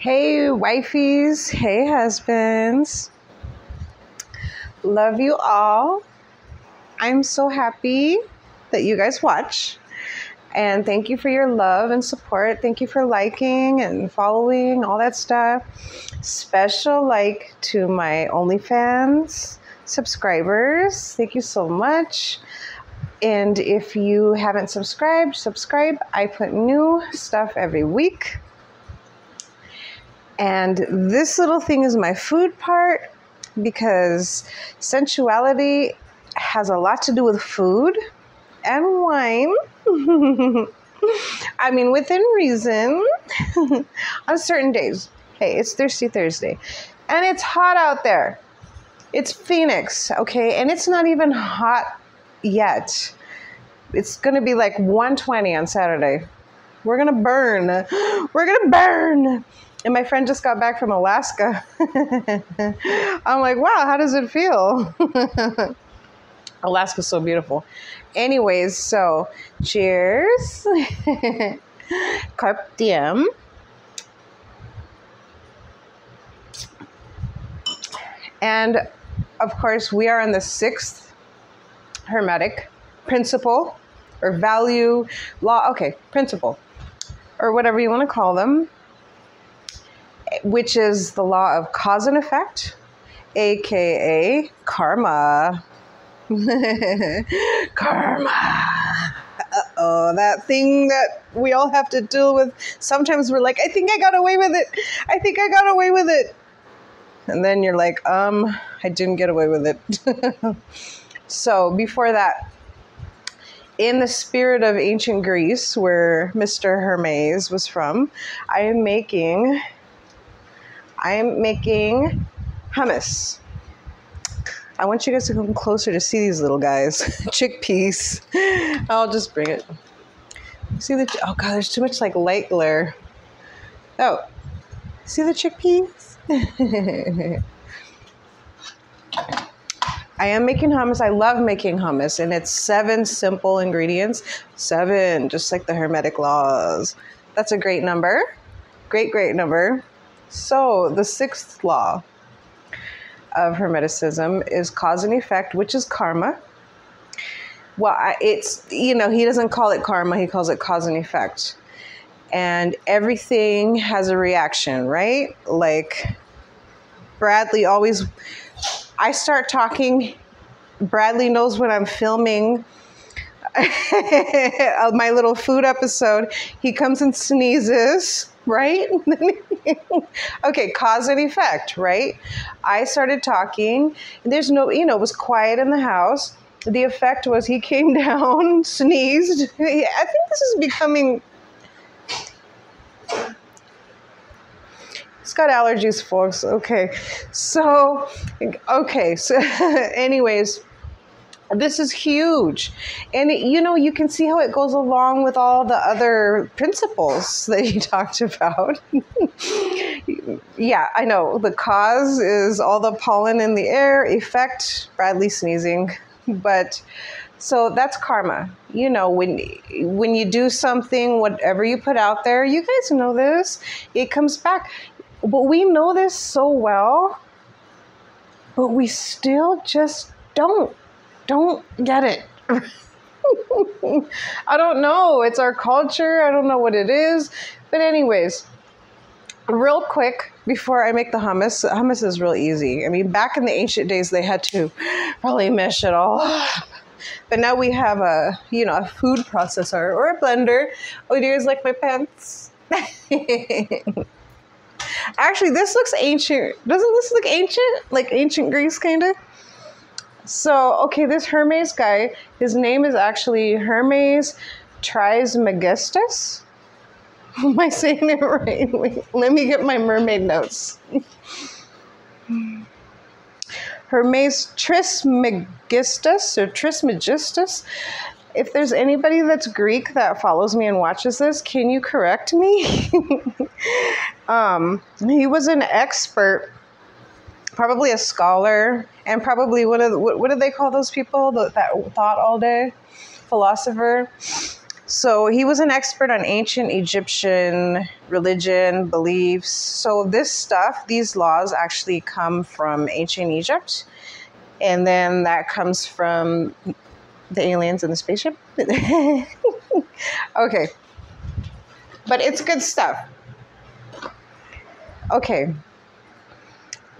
Hey, wifeys. Hey, husbands. Love you all. I'm so happy that you guys watch. And thank you for your love and support. Thank you for liking and following, all that stuff. Special like to my OnlyFans subscribers. Thank you so much. And if you haven't subscribed, subscribe. I put new stuff every week. And this little thing is my food part because sensuality has a lot to do with food and wine. I mean, within reason, on certain days. Hey, it's Thirsty Thursday. And it's hot out there. It's Phoenix, okay? And it's not even hot yet. It's going to be like 120 on Saturday. We're going to burn. We're going to burn. And my friend just got back from Alaska. I'm like, wow, how does it feel? Alaska's so beautiful. Anyways, so cheers. Carpe diem. And of course, we are on the sixth Hermetic principle or value law. Okay, principle or whatever you want to call them which is the law of cause and effect, aka karma. karma. oh, that thing that we all have to deal with. Sometimes we're like, I think I got away with it. I think I got away with it. And then you're like, um, I didn't get away with it. so before that, in the spirit of ancient Greece, where Mr. Hermes was from, I am making I'm making hummus. I want you guys to come closer to see these little guys. Chickpeas. I'll just bring it. See the oh god, there's too much like light glare. Oh, see the chickpeas? I am making hummus. I love making hummus, and it's seven simple ingredients. Seven, just like the Hermetic laws. That's a great number. Great, great number. So, the sixth law of Hermeticism is cause and effect, which is karma. Well, it's, you know, he doesn't call it karma, he calls it cause and effect. And everything has a reaction, right? Like, Bradley always, I start talking, Bradley knows when I'm filming my little food episode. He comes and sneezes right? okay, cause and effect, right? I started talking. There's no, you know, it was quiet in the house. The effect was he came down, sneezed. I think this is becoming. He's got allergies, folks. Okay. So, okay. So, anyways this is huge. And you know, you can see how it goes along with all the other principles that you talked about. yeah, I know. The cause is all the pollen in the air, effect, Bradley sneezing. But so that's karma. You know, when when you do something, whatever you put out there, you guys know this, it comes back. But we know this so well, but we still just don't don't get it. I don't know. It's our culture. I don't know what it is. But, anyways, real quick before I make the hummus, hummus is real easy. I mean, back in the ancient days, they had to probably mesh it all. But now we have a, you know, a food processor or a blender. Oh, do you guys like my pants? Actually, this looks ancient. Doesn't this look ancient? Like ancient Greece, kind of? So, okay, this Hermes guy, his name is actually Hermes Trismegistus. Am I saying it right? Wait, let me get my mermaid notes. Hermes Trismegistus or Trismegistus. If there's anybody that's Greek that follows me and watches this, can you correct me? um, he was an expert probably a scholar and probably one of the, what, what do they call those people that, that thought all day philosopher So he was an expert on ancient Egyptian religion, beliefs. So this stuff, these laws actually come from ancient Egypt. And then that comes from the aliens in the spaceship. okay. But it's good stuff. Okay.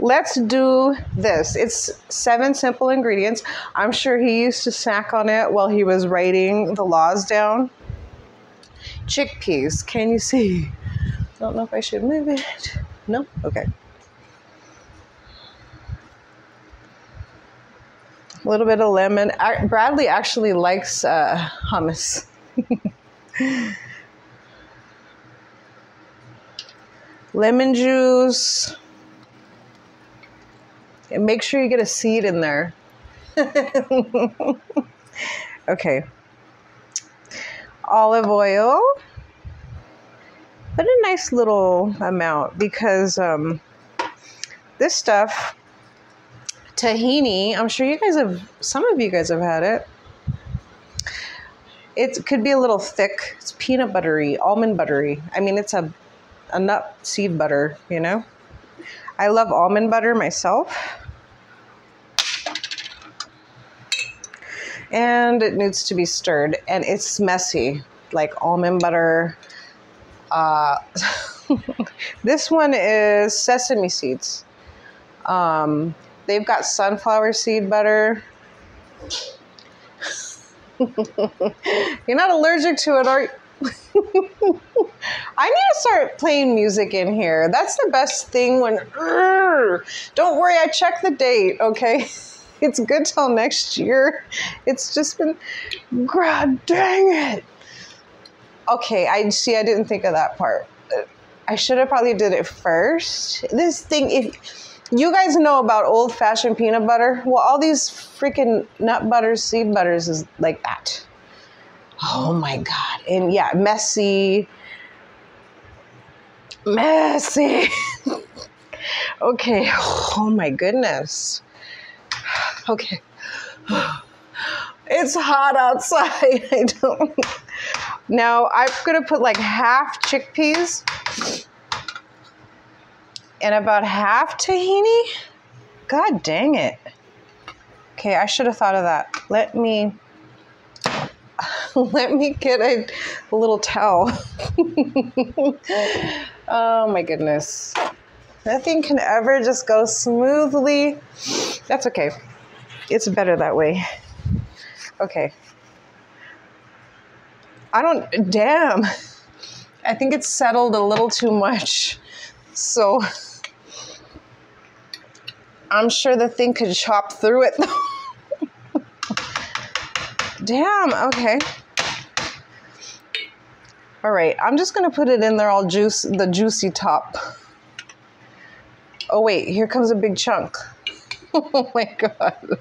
Let's do this. It's seven simple ingredients. I'm sure he used to snack on it while he was writing the laws down chickpeas. Can you see? I Don't know if I should move it. No? Okay. A little bit of lemon. Bradley actually likes uh, hummus. lemon juice. And make sure you get a seed in there. okay olive oil. Put a nice little amount because um, this stuff, tahini, I'm sure you guys have, some of you guys have had it. It could be a little thick. It's peanut buttery, almond buttery. I mean, it's a, a nut seed butter, you know? I love almond butter myself. and it needs to be stirred and it's messy like almond butter uh, this one is sesame seeds. Um, they've got sunflower seed butter. You're not allergic to it are you I need to start playing music in here. That's the best thing when. don't worry, I checked the date, okay? it's good till next year. It's just been, God dang it. Okay, I see. I didn't think of that part. I should have probably did it first. This thing, if you guys know about old fashioned peanut butter, well, all these freaking nut butters, seed butters is like that. Oh my God. And yeah, messy. Messy. okay. Oh my goodness. Okay. It's hot outside. I don't. Now I'm gonna put like half chickpeas and about half tahini. God dang it. Okay, I should have thought of that. Let me let me get a, a little towel. oh my goodness. Nothing can ever just go smoothly. That's okay. It's better that way. Okay. I don't, damn. I think it's settled a little too much. So I'm sure the thing could chop through it. damn, okay. All right, I'm just gonna put it in there all juice, the juicy top. Oh wait, here comes a big chunk. oh my God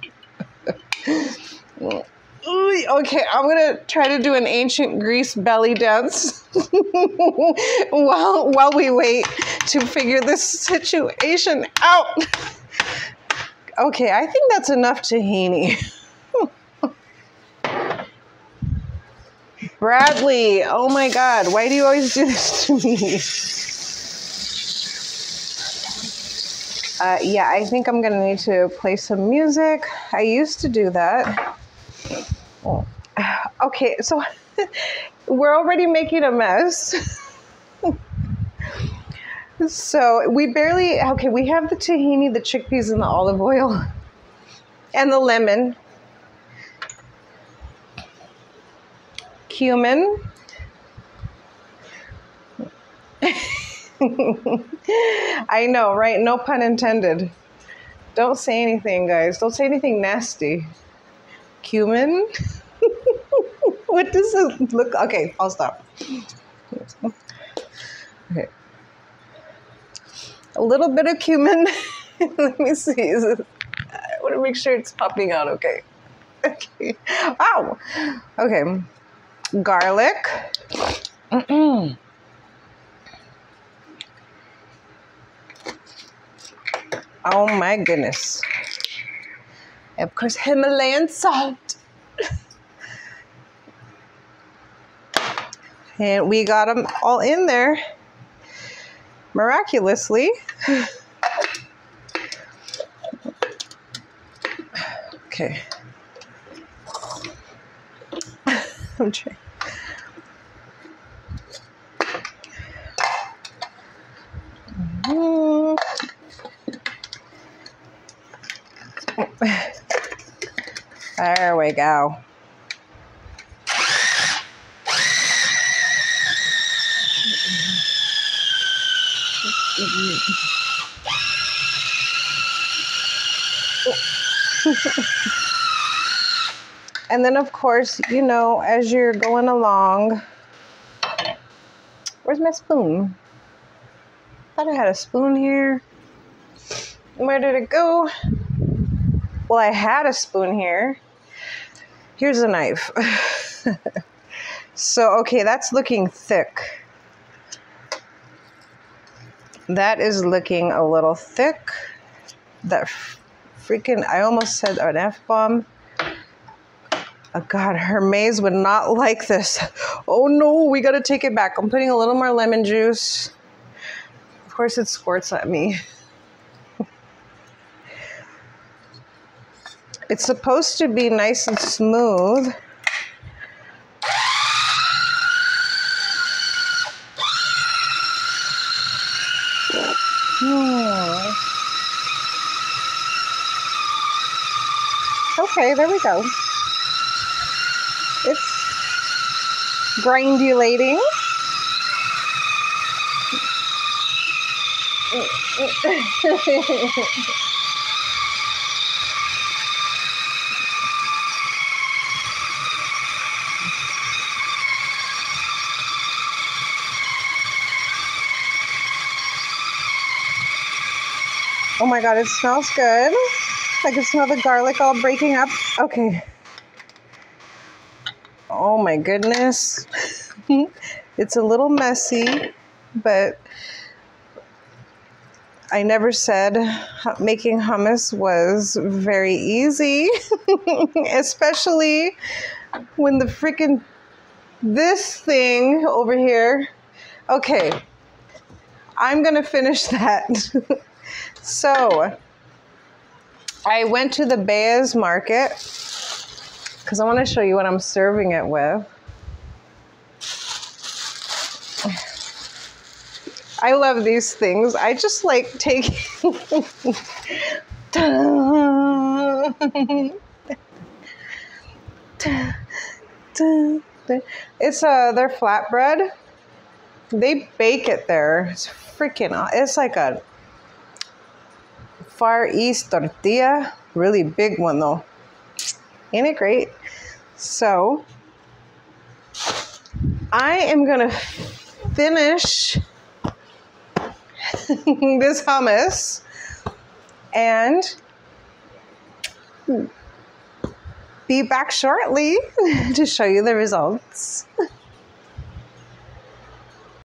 okay, I'm gonna try to do an ancient Greece belly dance while while we wait to figure this situation out. Okay, I think that's enough tahini. Bradley, oh my God, why do you always do this to me? Uh, yeah, I think I'm gonna need to play some music. I used to do that. Okay, so we're already making a mess. so we barely, okay, we have the tahini, the chickpeas, and the olive oil, and the lemon, cumin. I know, right? No pun intended. Don't say anything, guys. Don't say anything nasty. Cumin? what does it look okay i'll stop okay a little bit of cumin let me see it, i want to make sure it's popping out okay okay ow okay garlic Mm-mm. oh my goodness And of course himalayan salt And we got them all in there miraculously. okay. I'm trying. There we go. and then, of course, you know, as you're going along, where's my spoon? Thought I had a spoon here. Where did it go? Well, I had a spoon here. Here's a knife. so, okay, that's looking thick. That is looking a little thick. That freaking, I almost said an F bomb. Oh God, Hermes would not like this. Oh no, we gotta take it back. I'm putting a little more lemon juice. Of course, it squirts at me. it's supposed to be nice and smooth. Hmm. Okay, there we go. It's grindulating. Oh my god, it smells good. I can smell the garlic all breaking up. Okay. Oh my goodness. it's a little messy, but I never said making hummus was very easy, especially when the freaking this thing over here. Okay, I'm gonna finish that. So I went to the Baiz market because I want to show you what I'm serving it with. I love these things. I just like taking. it's uh, their flatbread. They bake it there. It's freaking. It's like a Far East tortilla. Really big one though. Great? So I am gonna finish this hummus and be back shortly to show you the results.